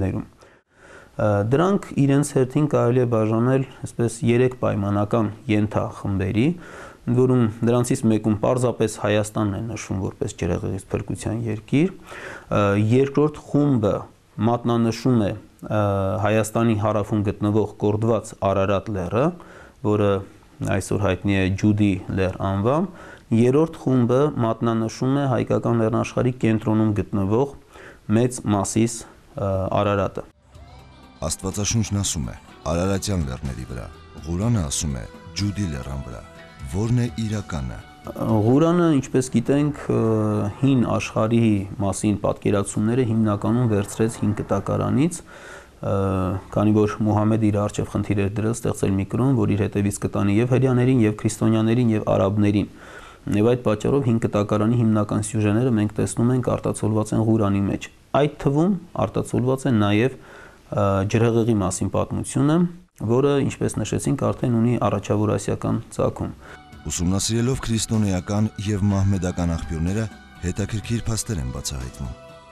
տարիներում։ Դրանք իրենց հերթին կարելի է բաժանել այսպես 3 պայմանական յենթախմբերի, որում դրանցից մեկում պարզապես Հայաստանն է նշվում որպես ջրեղեղից փրկության երկիր, երկրորդ խումբը մատնանշում է Հայաստանի հարավում գտնվող կորդված Արարատ լեռը, որը այսօր հայտնի է Ջուդի լեռ անվամբ, երրորդ խումբը մատնանշում է հայկական լեռնաշխարհի կենտրոնում գտնվող մեծ Մասիս Արարատը։ Աստվածաշունչն ասում է. Արարատյան լեռների վրա։ Ղուրանը ասում է. Ջուդի լեռան վրա։ Որն է իրականը։ Ղուրանը, ինչպես գիտենք, հին աշխարհի մասին պատկերացումները հիմնականում վերցրեց հին կտակարանից, քանի որ Մուհամեդ իր արջև խնդիր էր դրել ստեղծել մի կրոն, որ իր հետևից կտանի եւ հрьяաներին, եւ քրիստոնյաներին, եւ արաբներին։ Եվ այդ պատճառով հին կտակարանի հիմնական սյուժեները մենք տեսնում ենք արտացոլված են Ղուրանի մեջ։ Այդ թվում արտացոլված է նաեւ ջրհեղեղի մասին պատմությունը, որը, ինչպես նշեցինք, արդեն ունի առաջավոր ասիական ցակում։ Ուսումնասիրելով քրիստոնեական եւ մահմեդական աղբյուրները, հետաքրքիր փաստեր են բացահայտվում։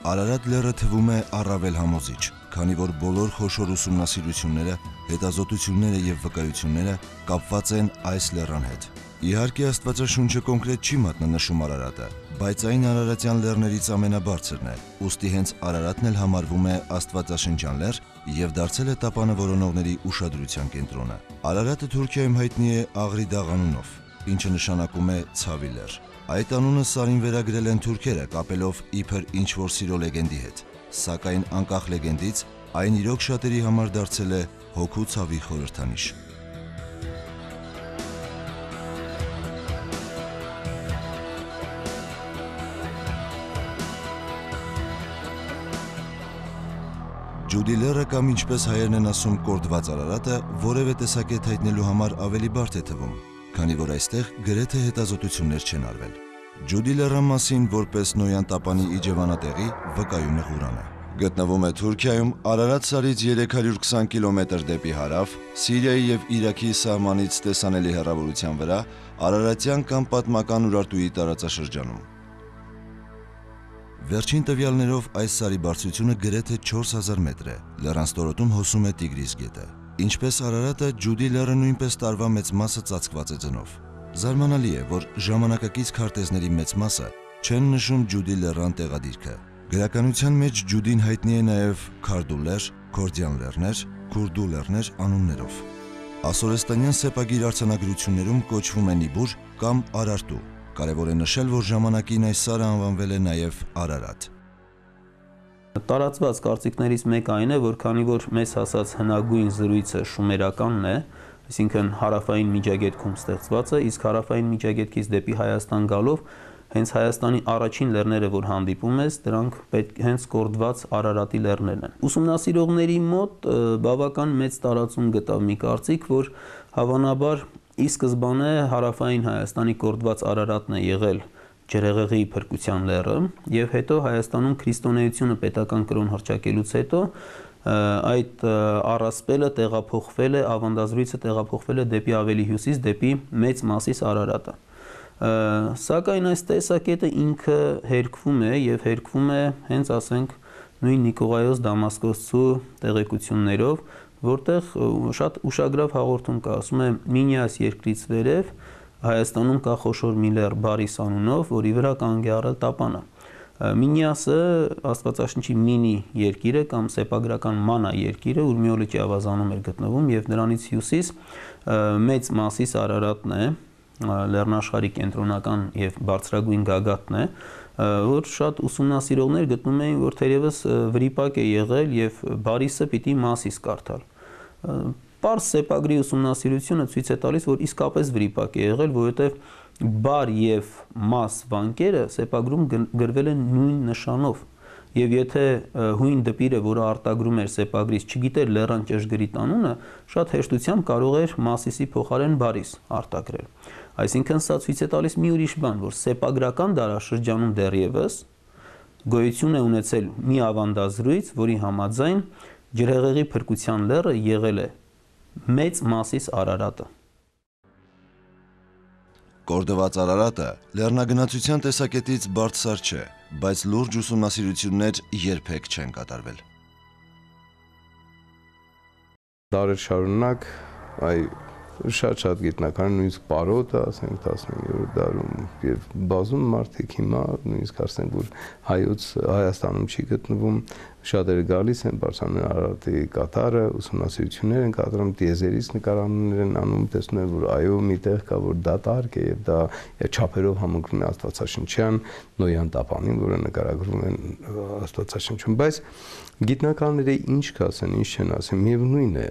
Արարատ լեռը թվում է առավել համոզիչ, քանի որ բոլոր խոշոր ուսումնասիրությունները, հետազոտությունները եւ վկայությունները կապված են այս լեռան հետ։ Իհարկե Աստվածաշունչը կոնկրետ չի մատնանշում Արարատը, բայց այն Արարատյան լեռներից ամենաբարձրն է։ Ոստի հենց Արարատն էլ համարվում է Աստվածաշնչյան լեռ եւ դարձել է տապանը որոնողների ուշադրության կենտրոնը։ Արարատը Թուրքիայում հայտնի է Աղրի դաղանունով, ինչը նշանակում է ցավի լեռ։ Այդ անունը Սարին վերագրել են թուրքերը կապելով իբր ինչ որ սիրո լեգենդի հետ, սակայն անկախ լեգենդից այն իրոք շատերի համար դարձել է հոգու ցավի խորհրդանիշ։ Ջուդիլերը կամ ինչպես հայերն են ասում կորդված Արարատը որևէ տեսակետ հայտնելու համար ավելի բարդ է թվում, քանի որ այստեղ գրեթե հետազոտություններ չեն արվել։ Ջուդի լեռան մասին որպես Նոյան տապանի իջևանատեղի վկայում է Ղուրանը։ Գտնվում է Թուրքիայում Արարատ սարից 320 կիլոմետր դեպի հարավ, Սիրիայի եւ Իրաքի սահմանից տեսանելի հեռավորության վրա, Արարատյան կամ պատմական Ուրարտուի տարածաշրջանում։ Վերջին տվյալներով այս սարի բարձրությունը գրեթե 4000 մետր է։ Լեռան ստորոտում հոսում է Տիգրիս գետը։ Ինչպես Արարատը, Ջուդի լեռը նույնպես տարվա մեծ մասը ծածկված է ձնով։ Զարմանալի է, որ ժամանակակից քարտեզների մեծ մասը չեն նշում Ջուդի լեռան տեղադիրքը։ Գրականության մեջ Ջուդին հայտնի է նաև Քարդուլեր, Քորդյան լեռներ, Քուրդու լեռներ անուններով։ Ասորեստանյան սեպագիր արձանագրություններում կոչվում է Նիբուր կամ Արարտու։ Կարևոր է նշել, որ ժամանակին այս սարը անվանվել է նաև Արարատ։ Տարածված կարծիքներից մեկը այն է, որ քանի որ մեզ հասած հնագույն զրույցը շումերականն է, այսինքն հարավային միջագետքում ստեղծված է, իսկ հարավային միջագետքից դեպի Հայաստան գալով հենց Հայաստանի առաջին լեռները, որ հանդիպում ես, դրանք պետք հենց կորդված Արարատի լեռներն են։ Ուսումնասիրողների մոտ բավական մեծ տարածում գտավ մի կարծիք, որ հավանաբար ի սկզբանե հարավային Հայաստանի կորդված Արարատն է եղել ջրեղեղի փրկության լեռը եւ հետո Հայաստանում քրիստոնեությունը պետական կրոն հրճակելուց հետո այդ առասպելը տեղափոխվել է ավանդազրույցը տեղափոխվել է դեպի ավելի հյուսիս դեպի մեծ մասիս Արարատը սակայն այս տեսակետը ինքը հերկվում է եւ հերկվում է հենց ասենք նույն Նիկողայոս Դամասկոսցու տեղեկություններով որտեղ շատ ուշագրավ հաղորդում կա ասում է Մինիաս երկրից վերև Հայաստանում կա խոշոր մի լեռ Բարիս անունով, որի վրա կանգ է առել տապանը։ Մինիասը Աստվածաշնչի Մինի երկիրը կամ սեպագրական Մանա երկիրը, ուր մի օլիճի ավազանում էր գտնվում եւ նրանից հյուսիս մեծ մասիս Արարատն է, լեռնաշխարի կենտրոնական եւ բարձրագույն գագաթն է, որ շատ ուսումնասիրողներ գտնում էին, որ թերևս վրիպակ է եղել եւ Բարիսը պիտի մասիս կարդալ Պարս սեպագրի ուսումնասիրությունը ցույց է տալիս, որ իսկապես վրիպակ է եղել, որովհետև բար եւ մաս վանկերը սեպագրում գրվել են նույն նշանով։ Եվ եթե հույն դպիրը, որը արտագրում էր սեպագրից, չգիտեր լեռան ճշգրիտ անունը, շատ հեշտությամբ կարող էր մասիսի փոխարեն բարիս արտագրել։ Այսինքն սա ցույց է տալիս մի ուրիշ բան, որ սեպագրական դարաշրջանում դեռևս գոյություն է ունեցել մի ավանդազրույց, որի համաձայն ջրհեղեղի փրկության լեռը եղել է մեծ մասից Արարատը։ Կորդված Արարատը լեռնագնացության տեսակետից բարձր չէ, բայց լուրջ ուսումնասիրություններ երբեք չեն կատարվել։ Դարեր շարունակ այ շատ-շատ գիտնական նույնիսկ պարոտը, ասենք 15-րդ դարում եւ բազում մարդիկ հիմա նույնիսկ ասենք որ հայոց Հայաստանում չի գտնվում, շատերը գալիս են բարձրանում Արարատի կատարը, ուսումնասիրություններ են կատարում, դիեզերից նկարաններ են անում, տեսնում են որ այո, միտեղ կա որ դա տարգ է եւ դա չափերով համընկնում է Աստվածաշնչյան նոյան տապանին, որը նկարագրում են Աստվածաշնչում, բայց գիտնականները ինչ կասեն, ինչ չեն ասեն, միևնույն է,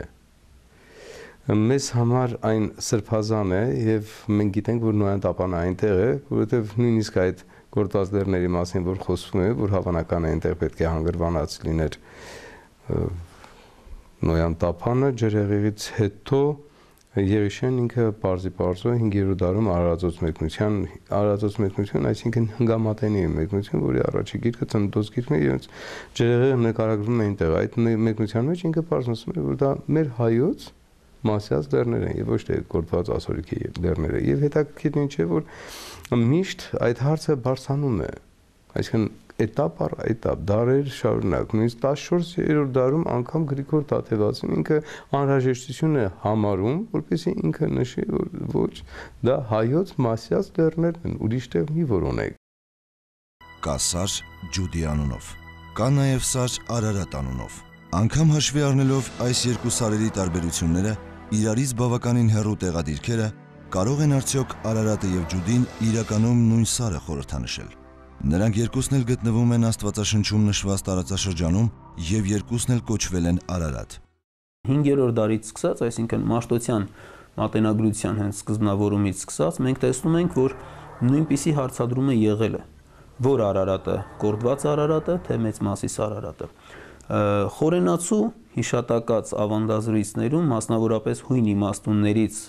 մեզ համար այն սրբազան է եւ մենք գիտենք որ նոյան տապանը այնտեղ է, որովհետեւ նույնիսկ այդ գործված դերների մասին որ խոսվում է, որ հավանական է այնտեղ պետք է հանգրվանած լիներ նոյան տապանը ջրեղեղից հետո Երիշեն ինքը parzi parzo 5-րդ դարում Արարածոց մեկնության Արարածոց մեկնություն, այսինքն հնգամատենի մեկնություն, որի առաջի գիրքը ծննդոց գիրքն է, իրենց ջրեղեղը նկարագրվում է այնտեղ։ Այդ մեկնության մեջ ինքը parznասում է, որ դա մեր հայոց մասյաց լեռներ են եւ ոչ թե կորտված ասորիքի լեռները եւ հետաքրքիրն ինչ է որ միշտ այդ հարցը բարձանում է այսինքն этап առ этап դարեր շարունակ նույնիսկ 14-րդ դարում անգամ Գրիգոր Տաթևացին ինքը անհրաժեշտություն է համարում որպեսզի ինքը նշի որ ոչ դա հայոց մասյաց լեռներն են ուրիշ տեղ մի որոնեք կա Սար Ջուդիանունով կա նաև Սար Արարատ անունով անգամ հաշվի առնելով այս երկու սարերի տարբերությունները իրարից բավականին հեռու տեղադիրքերը կարող են արդյոք Արարատը եւ Ջուդին իրականում նույն սարը խորհրդանշել։ Նրանք երկուսն էլ գտնվում են Աստվածաշնչում նշված տարածաշրջանում եւ երկուսն էլ կոչվել են Արարատ։ 5-րդ դարից սկսած, այսինքն Մաշտոցյան մատենագրության հենց սկզբնավորումից սկսած, մենք տեսնում ենք, որ նույնպիսի հարցադրում է եղել է, որ Արարատը, կորդված Արարատը, թե մեծ մասիս Արարատը խորենացու հիշատակած ավանդազրույցներում, մասնավորապես հույն իմաստուններից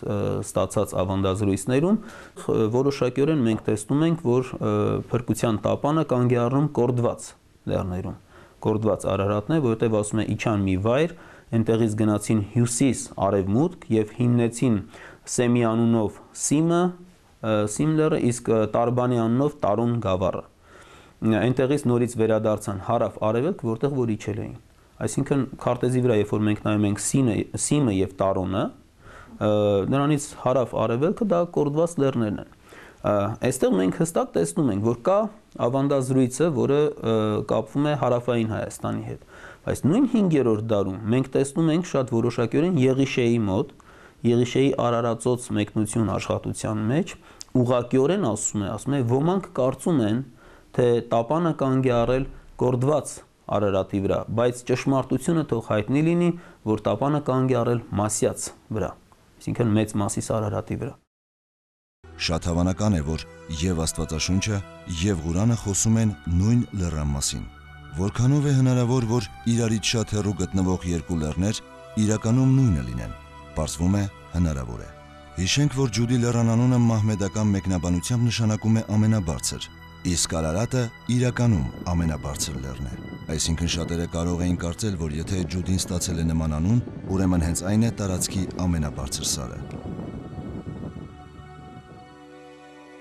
ստացած ավանդազրույցներում որոշակիորեն մենք տեսնում ենք, որ փրկության տապանը կանգ է առնում կորդված լեռներում։ Կորդված Արարատն է, որովհետև ասում է իջան մի վայր, այնտեղից գնացին հյուսիս արևմուտք եւ հիմնեցին Սեմի անունով Սիմը, Սիմ լեռը, իսկ Տարբանի անունով Տարուն գավառը այնտեղից նորից վերադարձան հարավ արևելք, որտեղ որ իջել էին։ Այսինքն քարտեզի վրա, երբ որ մենք նայում ենք Սինը, Սիմը եւ Տարոնը, նրանից հարավ արևելքը դա կորդված լեռներն են։ Այստեղ մենք հստակ տեսնում ենք, որ կա ավանդազրույցը, որը կապվում է հարավային Հայաստանի հետ։ Բայց նույն 5-րդ դարում մենք տեսնում ենք շատ որոշակիորեն Եղիշեի մոտ, Եղիշեի Արարածոց մեկնություն աշխատության մեջ ուղղակիորեն ասում է, ասում է ոմանք կարծում են, թե տապանը կանգ է առել կորդված Արարատի վրա, բայց ճշմարտությունը թող հայտնի լինի, որ տապանը կանգ է առել Մասյաց վրա, այսինքն մեծ Մասիս Արարատի վրա։ Շատ հավանական է, որ եւ Աստվածաշունչը եւ Ղուրանը խոսում են նույն լեռան մասին։ Որքանով է հնարավոր, որ իրարից շատ հեռու գտնվող երկու լեռներ իրականում նույնը լինեն։ Պարզվում է հնարավոր է։ Հիշենք, որ Ջուդի լեռան անունը մահմեդական մեկնաբանությամբ նշանակում է ամենաբարձր, Իսկ Արարատը իրականում ամենաբարձր լեռն է։ Այսինքն շատերը կարող էին կարծել, որ եթե Ջուդին ստացել է նման անուն, ուրեմն հենց այն է տարածքի ամենաբարձր սարը։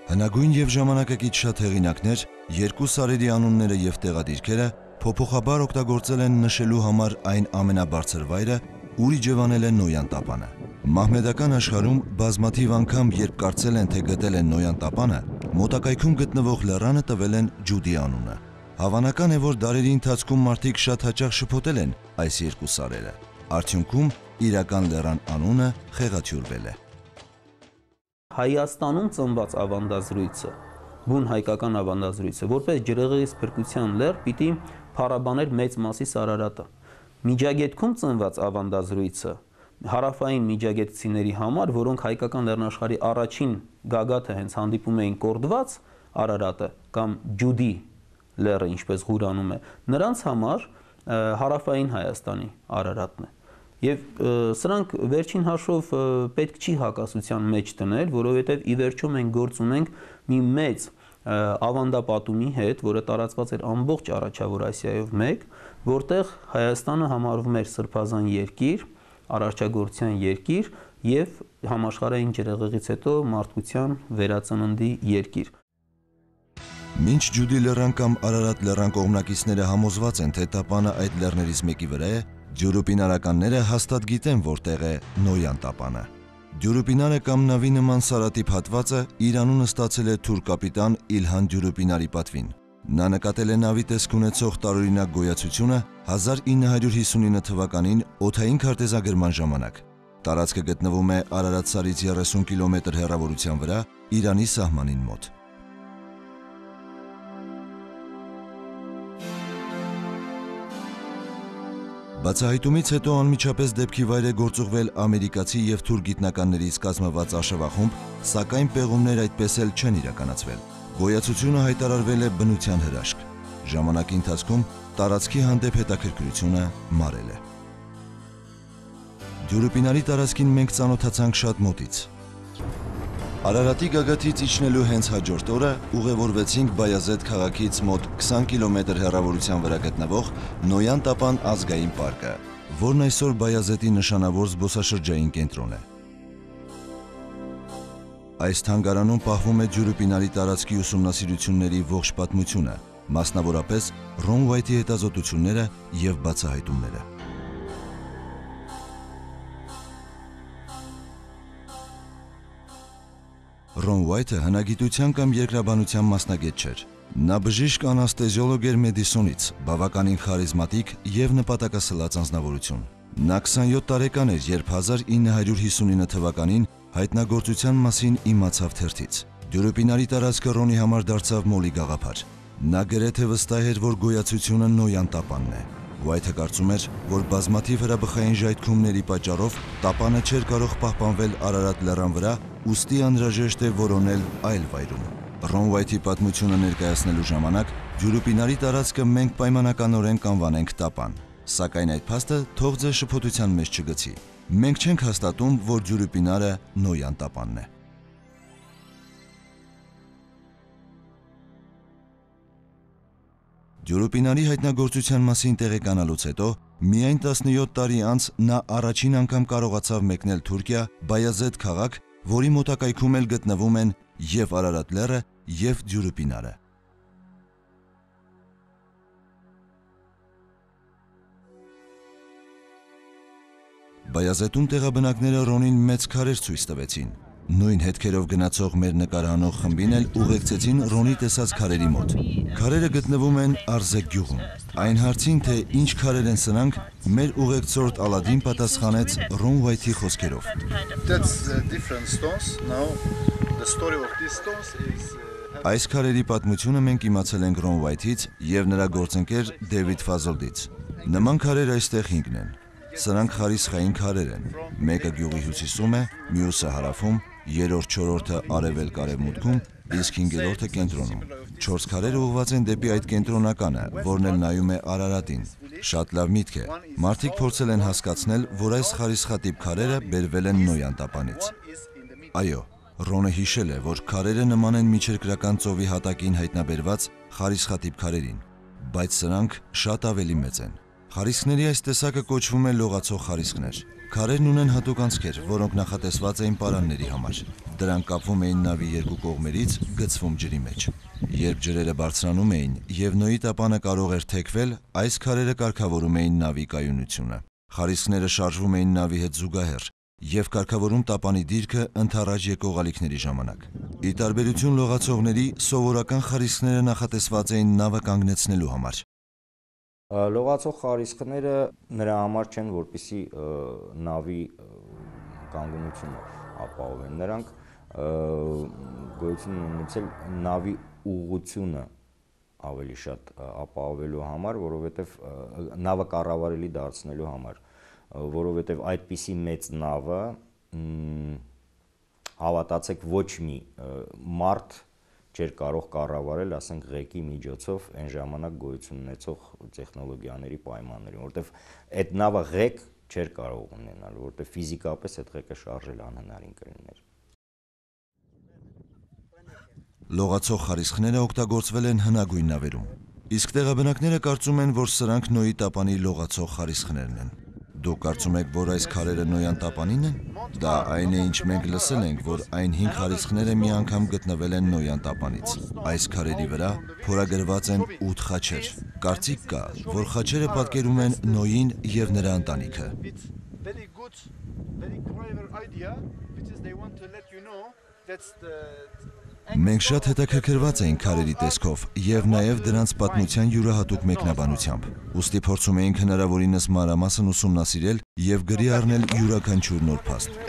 Հնագույն եւ ժամանակակից շատ հեղինակներ երկու սարերի անունները եւ տեղադիրքերը փոփոխաբար օգտագործել են նշելու համար այն ամենաբարձր վայրը, ուր իջևանել է Նոյան տապանը։ Մահմեդական աշխարհում բազմաթիվ անգամ, երբ կարծել են, թե գտել են Նոյան տապանը, Մոտակայքում գտնվող լեռանը տվել են Ջուդի անունը։ Հավանական է, որ դարերի ընթացքում մարդիկ շատ հաճախ շփոթել են այս երկու սարերը։ Արդյունքում իրական լեռան անունը խեղաթյուրվել է։ Հայաստանում ծնված ավանդազրույցը, բուն հայկական ավանդազրույցը, որպես ջրեղեղից փրկության լեռ պիտի փառաբաներ մեծ մասի Սարարատը։ Միջագետքում ծնված ավանդազրույցը հարավային միջագետցիների համար, որոնք հայկական լեռնաշխարի առաջին գագաթը հենց հանդիպում էին կորդված Արարատը կամ Ջուդի լեռը, ինչպես Ղուրանում է, նրանց համար հարավային Հայաստանի Արարատն է։ Եվ սրանք վերջին հաշվով պետք չի հակասության մեջ դնել, որովհետև ի վերջո մենք գործ ունենք մի մեծ ավանդապատումի հետ, որը տարածված էր ամբողջ առաջավոր Ասիայով մեկ, որտեղ Հայաստանը համարվում էր սրբազան երկիր, արարչագործության երկիր եւ համաշխարհային ջրեղեղից հետո մարդկության վերածննդի երկիր։ Մինչ Ջուդի լեռան կամ Արարատ լեռան կողմնակիցները համոզված են, թե տապանը այդ լեռներից մեկի վրա է, Դյուրուպինարականները հաստատ գիտեն որտեղ է Նոյան տապանը։ Դյուրուպինարը կամ նավի նման սարատիպ հատվածը Իրանում ստացել է թուրք կապիտան Իլհան Դյուրուպինարի պատվին։ Նա նկատել է նավի տեսք ունեցող տարօրինակ գոյացությունը 1959 թվականին օթային քարտեզագրման ժամանակ։ Տարածքը գտնվում է Արարատ սարից 30 կիլոմետր հեռավորության վրա Իրանի սահմանին մոտ։ Բացահայտումից հետո անմիջապես դեպքի վայր է գործուղվել ամերիկացի եւ թուրք գիտնականներից կազմված աշավախումբ, սակայն պեղումներ այդպես էլ չեն իրականացվել։ Գոյացությունը հայտարարվել է բնության հրաշք։ Ժամանակի ընթացքում տարածքի հանդեպ հետաքրքրությունը մարել է։ Դյուրուպինարի տարածքին մենք ծանոթացանք շատ մոտից։ Արարատի գագաթից իջնելու հենց հաջորդ օրը ուղևորվեցինք Բայազեդ քաղաքից մոտ 20 կիլոմետր հեռավորության վրա գտնվող Նոյան տապան ազգային պարկը, որն այսօր Բայազետի նշանավոր զբոսաշրջային կենտրոն է։ Այս թանգարանում պահվում է Ջուրուպինարի տարածքի ուսումնասիրությունների ողջ պատմությունը, մասնավորապես Ռոն Ուայթի հետազոտությունները եւ բացահայտումները։ Ռոն Ուայթը հնագիտության կամ երկրաբանության մասնագետ չէր։ Նա բժիշկ անաստեզիոլոգ էր Մեդիսոնից, բավականին խարիզմատիկ եւ նպատակասլաց անձնավորություն։ Նա 27 տարեկան էր, երբ 1959 թվականին հայտնագործության մասին իմացավ թերթից։ Դյուրուպինարի տարածքը Ռոնի համար դարձավ մոլի գաղափար։ Նա գրեթե վստահ էր, որ գոյացությունը Նոյան տապանն է։ Ուայթը կարծում էր, որ բազմաթիվ հրաբխային ժայթքումների պատճառով տապանը չէր կարող պահպանվել Արարատ լեռան վրա, ուստի անհրաժեշտ է որոնել այլ վայրում։ Ռոն Ուայթի պատմությունը ներկայացնելու ժամանակ Ջուրուպինարի տարածքը մենք պայմանականորեն կանվանենք տապան, սակայն այդ փաստը թող ձեր շփոթության մեջ չգցի։ Մենք չենք հաստատում, որ Ջուրուպինարը Նոյան տապանն է։ Դյուրուպինարի հայտնագործության մասին տեղեկանալուց հետո միայն 17 տարի անց նա առաջին անգամ կարողացավ մեկնել Թուրքիա, Բայազեդ քաղաք, որի մոտակայքում էլ գտնվում են եւ Արարատ լեռը, եւ Դյուրուպինարը։ Բայազետում տեղաբնակները Ռոնին մեծ քարեր ցույց տվեցին, Նույն հետքերով գնացող մեր նկարահանող խմբին էլ ուղեկցեցին Ռոնի տեսած քարերի մոտ։ Քարերը գտնվում են Արզեկ գյուղում։ Այն հարցին, թե ինչ քարեր են սրանք, մեր ուղեկցորդ Ալադին պատասխանեց Ռոն Ուայթի խոսքերով։ Այս քարերի պատմությունը մենք իմացել ենք Ռոն Ուայթից եւ նրա գործընկեր Դեվիդ Ֆազոլդից։ Նման քարեր այստեղ 5-ն են։ Սրանք խարիսխային քարեր են։ Մեկը գյուղի հյուսիսում է, մյուսը հարավում, երրորդ չորրորդը արևելք արևմուտքում, իսկ հինգերորդը կենտրոնում։ Չորս քարերը ուղղված են դեպի այդ կենտրոնականը, որն էլ նայում է Արարատին։ Շատ լավ միտք է։ Մարդիկ փորձել են հասկացնել, որ այս խարիսխատիպ քարերը բերվել են Նոյան տապանից։ Այո, Ռոնը հիշել է, որ քարերը նման են միջերկրական ծովի հատակին հայտնաբերված խարիսխատիպ քարերին, բայց սրանք շատ ավելի մեծ են։ Խարիսքների այս տեսակը կոչվում է լողացող խարիսքներ։ Քարերն ունեն հատուկ անցքեր, որոնք նախատեսված էին պարանների համար։ Դրանք կապվում էին նավի երկու կողմերից, գցվում ջրի մեջ։ Երբ ջրերը բարձրանում էին եւ նոյի տապանը կարող էր թեքվել, այս քարերը կարգավորում էին նավի կայունությունը։ Խարիսքները շարժվում էին նավի հետ զուգահեռ եւ կարգավորում տապանի դիրքը ընթառաջ եկող ալիքների ժամանակ։ Ի տարբերություն լողացողների, սովորական խարիսքները նախատեսված էին նավը կանգնեցնելու համար։ Լողացող խարիսխները նրա համար չեն, որպիսի նավի կանգունությունը ապահովեն։ Նրանք գոյություն ունեցել նավի ուղղությունը ավելի շատ ապահովելու համար, որովհետև նավը կառավարելի դարձնելու համար, որովհետև այդպիսի մեծ նավը հավատացեք ոչ մի մարդ չէր կարող կառավարել, ասենք, ղեկի միջոցով այն ժամանակ գոյություն ունեցող տեխնոլոգիաների պայմաններում, որտեվ այդ նավը ղեկ չէր կարող ունենալ, որտեվ ֆիզիկապես այդ ղեկը շարժել անհնարին կլիներ։ Լողացող խարիսխները օգտագործվել են հնագույն նավերում։ Իսկ տեղաբնակները կարծում են, որ սրանք Նոյի տապանի լողացող խարիսխներն են։ Դուք կարծում եք, որ այս քարերը Նոյան տապանին են։ Դա այն է, ինչ մենք լսել ենք, որ այն 5 խարիսխները մի անգամ գտնվել են Նոյան տապանից։ Այս քարերի վրա փորագրված են 8 խաչեր։ Կարծիք կա, որ խաչերը պատկերում են Նոյին եւ նրա ընտանիքը։ that's the Մենք շատ հետաքրքրված էինք քարերի տեսքով եւ նաեւ դրանց պատմության յուրահատուկ մեկնաբանությամբ։ Ոստի փորձում էինք հնարավորինս մանրամասն ուսումնասիրել եւ գրի առնել յուրաքանչյուր նոր փաստ։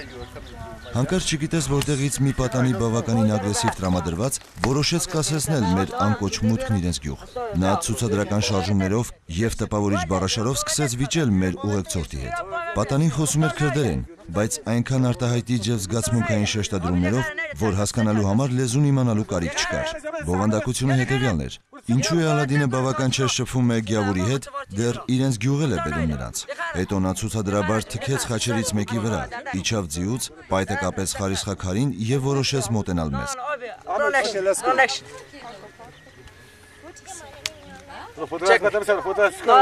Հանկարծ չգիտես որտեղից մի պատանի բավականին ագրեսիվ տրամադրված որոշեց կասեցնել մեր անկոչ մուտքն իրենց գյուղ։ Նա ցուցադրական շարժումներով եւ տպավորիչ բառաշարով սկսեց վիճել մեր ուղեկցորդի հետ։ Պատանին խոսում էր քրդերեն, բայց այնքան արտահայտիչ եւ զգացմունքային շեշտադրումներով, որ հասկանալու համար լեզուն իմանալու կարիք չկար։ Բովանդակությունը հետեւյալն էր. Ինչու է Ալադինը բավական չէ շփվում է Գյավուրի հետ, դեռ իրենց գյուղել է բերում նրանց։ Հետո նա ցուցադրաբար թքեց խաչերից մեկի վրա, իջավ ձիուց, պայթը կապեց խարիսխաքարին եւ որոշեց մոտենալ մեզ։ Check. No,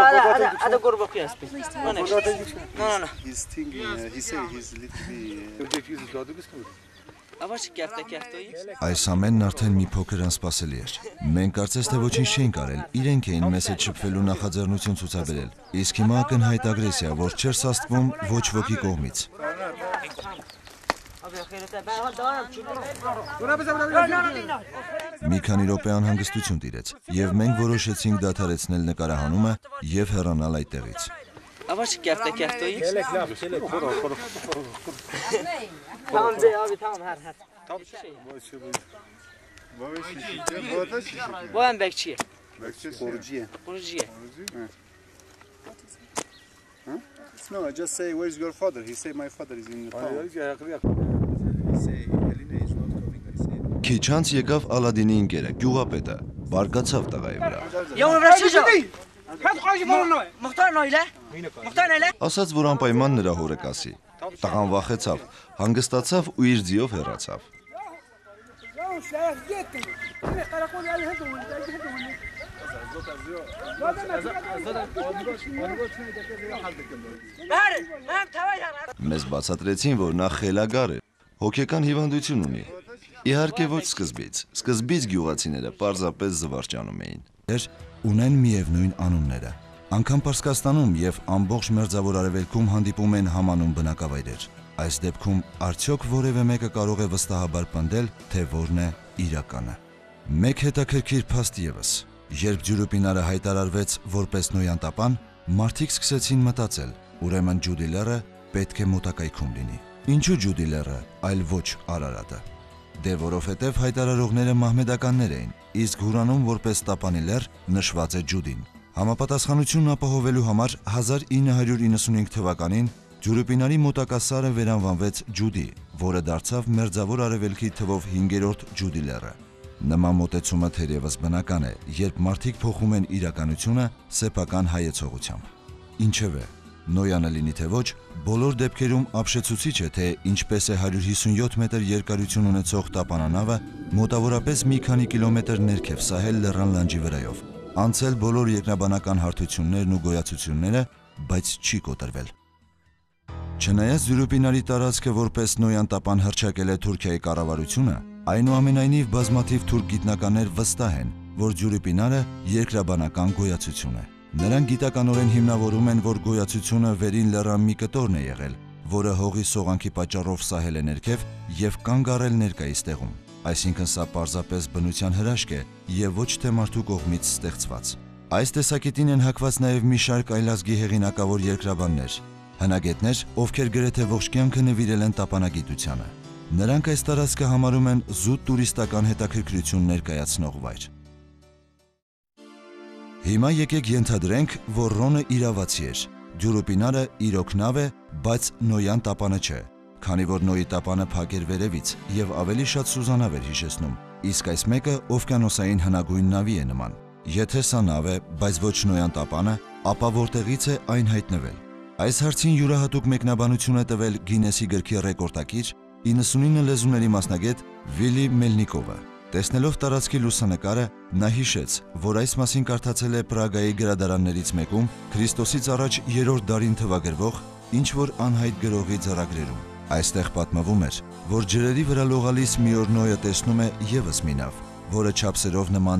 ada gorba ku yaspi. No, no, no. He's thinking, uh, he say he's little bit. Kaftoyi. Այս ամենն արդեն մի փոքր անսպասելի էր։ Մենք կարծես թե ոչինչ չէինք արել, իրենք էին մեզ հետ շփվելու նախաձեռնություն ցուցաբերել։ Իսկ հիմա ակնհայտ ագրեսիա, որ չէր սաստվում ոչ ոքի կողմից։ Մի քանի րոպե անհանգստություն տիրեց, եւ մենք որոշեցինք դադարեցնել նկարահանումը եւ հեռանալ այդտեղից։ Avaş kafta kaftoyi. Tamam de abi tamam her her. Bu en bekçiye. Korucuya. Kurucuya. No, I just say, where's your father? He say, my father is in the town. He say, Elena is not coming. I say, Քիչ անց եկավ Ալադինի ընկերը, գյուղապետը, բարկացավ տղայի վրա։ Yavrum bırakçı Muhtar neyle? Muhtar neyle? Ասաց, որ անպայման նրա հորը կասի։ Տղան վախեցավ, հանգստացավ ու իր ձիով հեռացավ։ yanar. Մեզ բացատրեցին, որ նա խելագար է, հոգեկան հիվանդություն ունի։ Իհարկե ոչ սկզբից։ Սկզբից գյուղացիները պարզապես զվարճանում էին։ Էր ունեն միևնույն անունները։ Անկամ Պարսկաստանում եւ ամբողջ մերձավոր արևելքում հանդիպում են համանուն բնակավայրեր։ Այս դեպքում արդյոք որևէ մեկը կարող է վստահաբար պնդել, թե որն է իրականը։ Մեկ հետաքրքիր փաստ եւս։ Երբ Ջուրուպինարը հայտարարվեց որպես նոյան տապան, մարդիկ սկսեցին մտածել. ուրեմն Ջուդիլերը պետք է մոտակայքում լինի։ Ինչու Ջուդիլերը, այլ ոչ Արարատը։ Դե որովհետև հայտարարողները մահմեդականներ էին, իսկ Հուրանում որպես տապանի լեռ նշված է Ջուդին։ Համապատասխանությունն ապահովելու համար 1995 թվականին Ջուրուպինարի մոտակա սարը վերանվանվեց Ջուդի, որը դարձավ մերձավոր արևելքի թվով 5-րդ Ջուդի լեռը։ Նման մոտեցումը թերևս բնական է, երբ մարդիկ փոխում են իրականությունը սեփական հայեցողությամբ։ Ինչևէ, Նոյանը լինի թե ոչ, բոլոր դեպքերում ապշեցուցիչ է, թե ինչպես է 157 մետր երկարություն ունեցող տապանանավը մոտավորապես մի քանի կիլոմետր ներքև սահել լեռան լանջի վրայով։ Անցել բոլոր երկնաբանական հարթություններն ու գոյացությունները, բայց չի կոտրվել։ Չնայած Զյուրուպինարի տարածքը որպես Նոյան տապան հրճակել է Թուրքիայի կառավարությունը, այնուամենայնիվ բազմաթիվ թուրք գիտնականներ վստահ են, որ Զյուրուպինարը երկրաբանական գոյացություն է։ Նրանք գիտականորեն հիմնավորում են, որ գոյացությունը վերին լեռան մի կտորն է եղել, որը հողի սողանքի պատճառով սահել է ներքև եւ կանգ առել ներկայիս տեղում։ Այսինքն սա պարզապես բնության հրաշք է եւ ոչ թե մարդու կողմից ստեղծված։ Այս տեսակետին են հակված նաեւ մի շարք այլազգի հեղինակավոր երկրաբաններ, հնագետներ, ովքեր գրեթե ողջ կյանքը նվիրել են տապանագիտությանը։ Նրանք այս տարածքը համարում են զուտ տուրիստական հետաքրքրություն ներկայացնող վայր։ Հիմա եկեք ենթադրենք, որ Ռոնը իրավացի էր։ Ջուրուպինարը իրոք նավ է, բայց Նոյան տապանը չէ, քանի որ Նոյի տապանը փակ էր վերևից եւ ավելի շատ Սուզանավ էր հիշեցնում։ Իսկ այս մեկը օվկիանոսային հնագույն նավի է նման։ Եթե սա նավ է, բայց ոչ Նոյան տապանը, ապա որտեղից է այն հայտնվել։ Այս հարցին յուրահատուկ մեկնաբանություն է տվել Գինեսի գրքի ռեկորդակիր 99 լեզուների մասնագետ Վիլի Մելնիկովը։ Տեսնելով տարածքի լուսանկարը, նա հիշեց, որ այս մասին կարդացել է Պրագայի գրադարաններից մեկում Քրիստոսից առաջ 3-րդ դարին թվագրվող ինչ որ անհայտ գրողի ծրագրերում։ Այստեղ պատմվում էր, որ ջրերի վրա լողալիս մի օր Նոյը տեսնում է եւս մի նավ, որը չափսերով նման